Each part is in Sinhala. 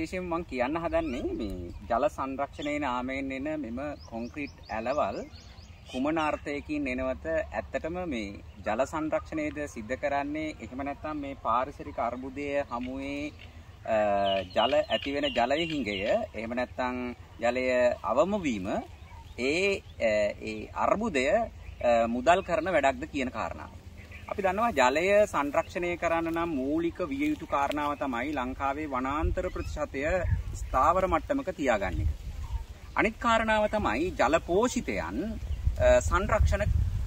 විශේෂයෙන් මම කියන්න හදන්නේ මේ ජල සංරක්ෂණයේ නාමයෙන් එන මෙම කොන්ක්‍රීට් ඇලවල් කුමන අර්ථයකින් එනවත ඇත්තටම මේ ජල සංරක්ෂණයද සිද්ධ කරන්නේ එහෙම නැත්නම් මේ පාරිසරික අර්බුදය හමුවේ ජල ඇතිවෙන ජලය හිඟය එහෙම නැත්නම් ජලය අවම වීම ඒ ඒ අර්බුදය මුදල් කරන වැඩක්ද කියන කාරණාව. අපි දන්නවා ජලය සංරක්ෂණය කරන්න නම් මූලික විය යුතු කාරණාව තමයි ලංකාවේ වනාන්තර ප්‍රතිශතය ස්ථාවර මට්ටමක තියාගන්න එක. අනිත් කාරණාව තමයි ජල පෝෂිතයන් සංරක්ෂණ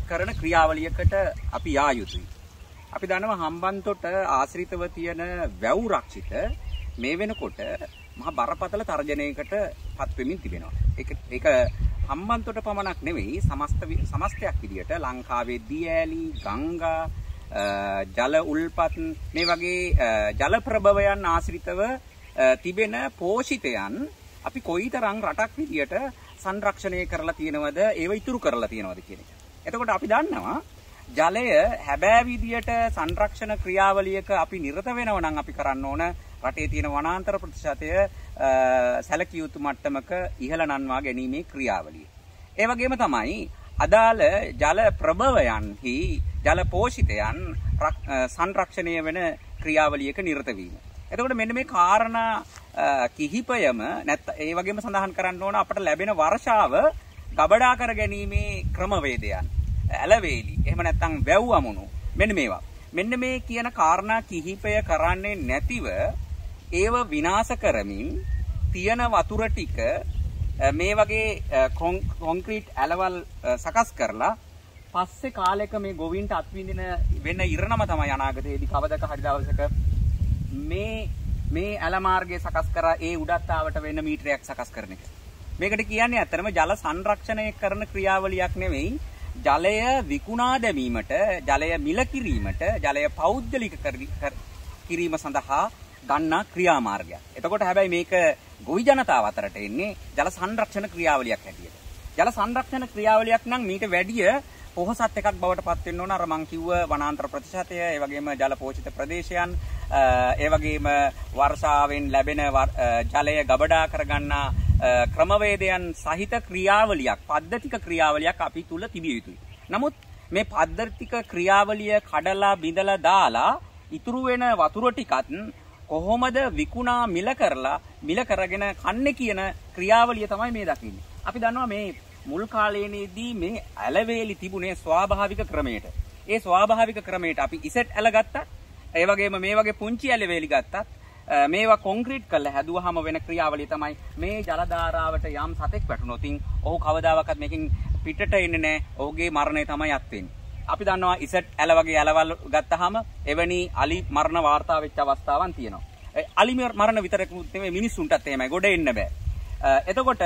කරන ක්‍රියාවලියකට අපි යා යුතුයි. අපි දන්නවා හම්බන්තොට ආශ්‍රිතව තියෙන වැව් රක්ෂිත මේ වෙනකොට මහා බරපතල තර්ජනයකට පත් වෙමින් තිබෙනවා. ඒක ඒක හම්බන්තොට පමණක් නෙවෙයි සමස්ත සමස්තයක් විදියට ලංකාවේ දියඇලි ගංගා ජල උල්පත් මේ වගේ ජල ප්‍රභවයන් ආශ්‍රිතව තිබෙන පෝෂිතයන් අපි කොයිතරම් රටක් විදියට සංරක්ෂණය කරලා තියෙනවද ඒව ඉතුරු කරලා තියෙනවද කියන එක. එතකොට අපි දන්නවා ජලය හැබෑ විදියට සංරක්ෂණ ක්‍රියාවලියක අපි නිරත වෙනවා නම් අපි කරන්න ඕන රටේ තියෙන වනාන්තර ප්‍රතිශතය සැලකිය යුතු මට්ටමක ඉහළ නන්වා ගැනීමේ ක්‍රියාවලිය. ඒ වගේම තමයි අදාළ ජල ප්‍රභවයන්හි ජල පෝෂිතයන් සංරක්ෂණය වෙන ක්‍රියාවලියක නිරත වීම. එතකොට මෙන්න මේ කාරණා කිහිපයම නැත් ඒ වගේම සඳහන් කරන්න ඕන අපට ලැබෙන වර්ෂාව ගබඩා කර ගැනීමේ ක්‍රමවේදයන්. ඇලවේලි එහෙම නැත්නම් වැව් අමුණු මෙන්න මේවා. මෙන්න මේ කියන කාරණා කිහිපය කරන්නේ නැතිව ඒව විනාශ කරමින් තියෙන වතුර ටික මේ වගේ කොන්ක්‍රීට් ඇලවල් සකස් කරලා පස්සේ කාලෙක මේ ගොවින්ට අත්විඳින වෙන ඉරණම තමයි අනාගතයේදී කවදක හරි දවසක මේ මේ ඇල මාර්ගය සකස් කරා ඒ උඩත්තාවට වෙන මීටරයක් සකස් කරන එක. මේකට කියන්නේ ඇත්තටම ජල සංරක්ෂණය කරන ක්‍රියාවලියක් නෙවෙයි ජලය විකුණා දැමීමට ජලය මිල කිරීමට ජලය පෞද්ගලික කිරීම සඳහා ගන්නා ක්‍රියාමාර්ගයක්. එතකොට හැබැයි මේක ගොවි ජනතාව අතරට එන්නේ ජල සංරක්ෂණ ක්‍රියාවලියක් හැටියට. ජල සංරක්ෂණ ක්‍රියාවලියක් නම් මීට වැඩිය පොහොසත් එකක් බවට පත් වෙන්න ඕන අර මං කිව්ව වනාන්තර ප්‍රතිශතය, ඒ වගේම ජල පෝෂිත ප්‍රදේශයන්, ඒ වගේම වර්ෂාවෙන් ලැබෙන ජලය ගබඩා කරගන්නා ක්‍රමවේදයන් සහිත ක්‍රියාවලියක්, පද්ධතික ක්‍රියාවලියක් අපි තුල තිබිය යුතුයි. නමුත් මේ පද්ධතික ක්‍රියාවලිය කඩලා බිඳලා දාලා ඉතුරු වෙන වතුර ටිකත් කොහොමද විකුණා මිල කරලා මිල කරගෙන කන්නේ කියන ක්‍රියාවලිය තමයි මේ දකින්නේ. අපි දන්නවා මේ මුල් කාලයේදී මේ ඇලවේලි තිබුණේ ස්වාභාවික ක්‍රමයට. ඒ ස්වාභාවික ක්‍රමයට අපි ඉසෙට් ඇල ගත්තා. ඒ වගේම මේ වගේ පුංචි ඇලවේලි ගත්තත් මේවා කොන්ක්‍රීට් කරලා හැදුවාම වෙන ක්‍රියාවලිය තමයි මේ ජල ධාරාවට යම් සතෙක් වැටුනොත් ඔහු කවදාවත් මේකෙන් පිටට එන්නේ නැහැ. ඔහුගේ මරණය තමයි අත් වෙන්නේ. අපි දන්නවා ඉසට් ඇල වගේ ඇලවල් ගත්තාම එවැනි අලි මරණ වාර්තා වෙච්ච අවස්ථාවන් තියෙනවා. අලි මරණ විතරකුත් නෙමෙයි මිනිස්සුන්ටත් එහෙමයි ගොඩ එන්න බෑ. එතකොට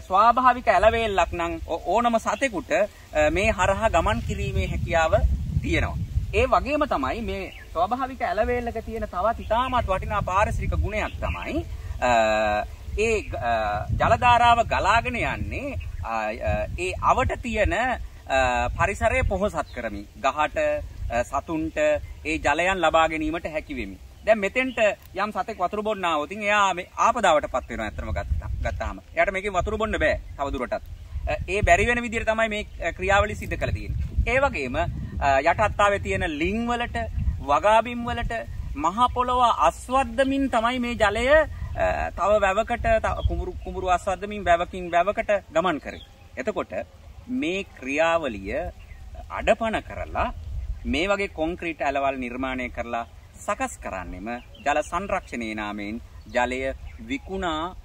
ස්වාභාවික ඇලවේල්ලක් නම් ඕනම සතෙකුට මේ හරහා ගමන් කිරීමේ හැකියාව තියෙනවා. ඒ වගේම තමයි මේ ස්වාභාවික ඇලවේල්ලක තියෙන තවත් ඉතාමත් වටිනා පාරිසරික ගුණයක් තමයි ඒ ජලධාරාව ගලාගෙන යන්නේ ඒ අවට තියෙන පරිසරය පොහොසත් කරමි. ගහට සතුන්ට ඒ ජලයන් ලබා ගැනීමට හැකි වෙමි. දැන් මෙතෙන්ට යම් සතෙක් වතුර බොන්න ආවොත් එයා මේ ආපදාවටපත් වෙනවා ඇත්තම ගත්තාම. එයාට මේකෙන් වතුර බොන්න බෑ තවදුරටත්. ඒ බැරි වෙන විදිහට තමයි මේ ක්‍රියාවලිය සිද්ධ කරලා තියෙන්නේ. ඒ වගේම යටත්තාවේ තියෙන ලිං වලට, වගාබිම් වලට මහ පොළොව අස්වද්දමින් තමයි මේ ජලය තව වැවකට කුඹුරු කුඹුරු අස්වද්දමින් වැවකින් වැවකට ගමන් කරේ. එතකොට මේ ක්‍රියාවලිය අඩපණ කරලා මේ වගේ කොන්ක්‍රීට් ඇලවල් නිර්මාණය කරලා සකස් කරන්නෙම ජල සංරක්ෂණයේ නාමයෙන් ජලය විකුණා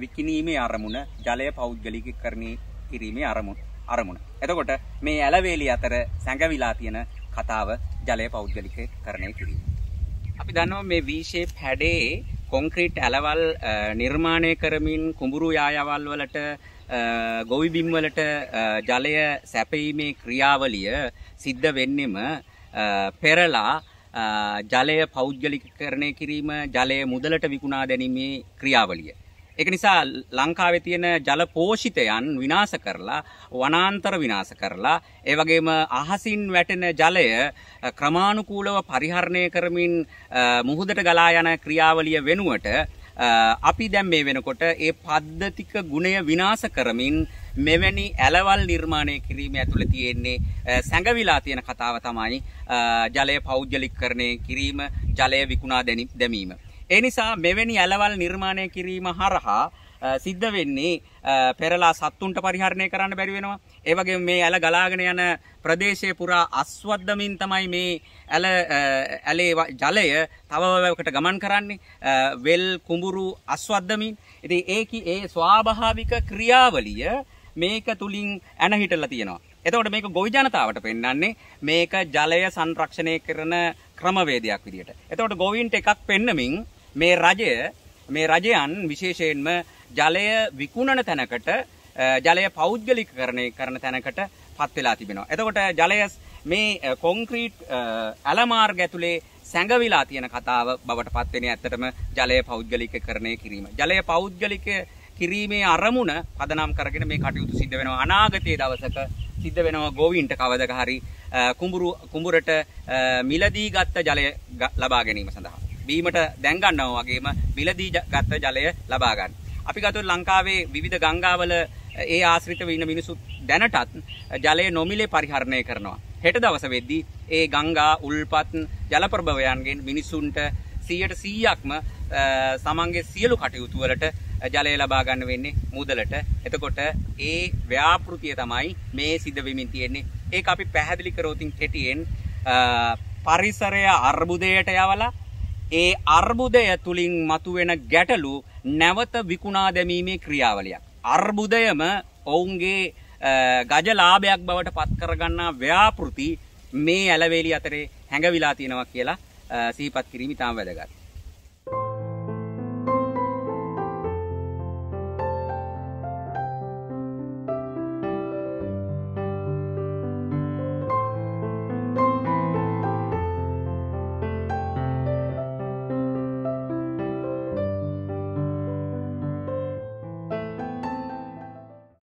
විකිණීමේ අරමුණ ජලය පෞද්ගලිකීකරණය කිරීමේ අරමුණ අරමුණ. එතකොට මේ ඇලවේලි අතර සැඟවිලා තියෙන කතාව ජලය පෞද්ගලිකීකරණය කිරීම. අපි දන්නවා මේ V shape හැඩේ කොන්ක්‍රීට් ඇලවල් නිර්මාණය කරමින් කුඹුරු යායවල් වලට ගොවි බිම් වලට ජලය සැපීමේ ක්‍රියාවලිය සිද්ධ වෙන්නෙම පෙරලා ජලය පෞද්ගලිකකරණය කිරීම ජලය මුදලට විකුණා දැනීමේ ක්‍රියාවලිය. ඒක නිසා ලංකාවේ තියෙන ජල පෝෂිතයන් විනාශ කරලා වනාන්තර විනාශ කරලා ඒ වගේම අහසින් වැටෙන ජලය ක්‍රමානුකූලව පරිහරණය කරමින් මුහුදට ගලා යන ක්‍රියාවලිය වෙනුවට අපි දැන් මේ වෙනකොට ඒ පද්ධතික ගුණය විනාශ කරමින් මෙවැනි ඇලවල් නිර්මාණය කිරීම ඇතුළේ තියෙන්නේ සැඟවිලා තියෙන කතාව තමයි ජලය පෞද්ගලිකකරණය කිරීම ජලය විකුණා දැමීම. ඒ නිසා මෙවැනි ඇලවල් නිර්මාණය කිරීම හරහා සිද්ධ වෙන්නේ පෙරලා සත්තුන්ට පරිහරණය කරන්න බැරි වෙනවා. ඒ වගේම මේ ඇල ගලාගෙන යන ප්‍රදේශයේ පුරා අස්වද්දමින් තමයි මේ ඇල ඇලේ ජලය තවවකට ගමන් කරන්නේ. වෙල් කුඹුරු අස්වද්දමින්. ඉතින් ඒකි ඒ ස්වාභාවික ක්‍රියාවලිය මේක තුලින් ඇන හිටලා තියෙනවා. එතකොට මේක ගොවි ජනතාවට පෙන්වන්නේ මේක ජලය සංරක්ෂණය කරන ක්‍රමවේදයක් විදියට. එතකොට ගොවීන්ට එකක් පෙන්නමින් මේ රජය මේ රජයන් විශේෂයෙන්ම ජලය විකුණන තැනකට ජලය පෞද්ගලිකකරණය කරන තැනකට පත් වෙලා තිබෙනවා. එතකොට ජලය මේ කොන්ක්‍රීට් ඇලමාර්ග ඇතුලේ සැඟවිලා තියෙන කතාව බවට පත් වෙන්නේ ඇත්තටම ජලය පෞද්ගලිකකරණය කිරීම. ජලය පෞද්ගලික කිරීමේ අරමුණ පදනම් කරගෙන මේ කටයුතු සිද්ධ වෙනවා. අනාගතයේ දවසක සිද්ධ වෙනවා ගෝවින්ට කවදක හරි කුඹුරු කුඹුරට මිලදී ගත්ත ජලය ලබා ගැනීම සඳහා. බීමට දැන් ගන්නවා වගේම මිලදී ගත්ත ජලය ලබා ගන්න. අපි ගත්තොත් ලංකාවේ විවිධ ගංගාවල ඒ ආශ්‍රිත වෙන මිනිසු දැනටත් ජලය නොමිලේ පරිහරණය කරනවා. හෙට දවස වෙද්දී ඒ ගංගා උල්පත් ජල ප්‍රභවයන්ගෙන් මිනිසුන්ට 100ට 100ක්ම සමන්ගේ සියලු කටයුතු වලට ජලය ලබා ගන්න වෙන්නේ මුදලට. එතකොට ඒ ව්‍යාපෘතිය තමයි මේ සිද්ධ වෙමින් තියෙන්නේ. ඒක අපි පැහැදිලි කරෝතින් කෙටියෙන් පරිසරය අර්බුදයට යවලා ඒ අර්බුදය තුලින් මතුවෙන ගැටලු නැවත විකුණා දැමීමේ ක්‍රියාවලියක්. අර්බුදයම ඔවුන්ගේ ගජ ලාභයක් බවට පත් කරගන්නා ව්‍යාපෘති මේ ඇලවේලි අතරේ හැඟවිලා තියෙනවා කියලා සිහිපත් කිරීම ඉතාම වැදගත්.